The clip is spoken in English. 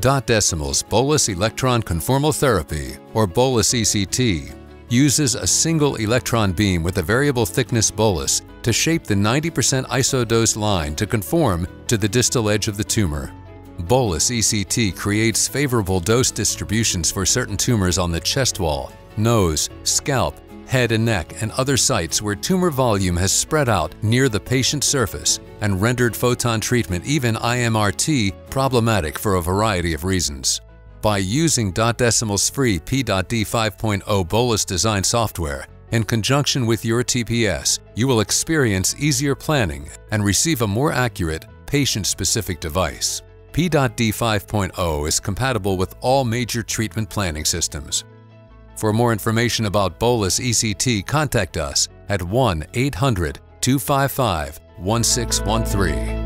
Dot Decimal's Bolus Electron Conformal Therapy, or Bolus ECT, uses a single electron beam with a variable thickness bolus to shape the 90% isodose line to conform to the distal edge of the tumor. Bolus ECT creates favorable dose distributions for certain tumors on the chest wall, nose, scalp, head and neck, and other sites where tumor volume has spread out near the patient's surface and rendered photon treatment, even IMRT, problematic for a variety of reasons. By using Dot Decimal's free P.D 5.0 bolus design software, in conjunction with your TPS, you will experience easier planning and receive a more accurate, patient-specific device. P.D 5.0 is compatible with all major treatment planning systems. For more information about Bolus ECT, contact us at 1-800-255-1613.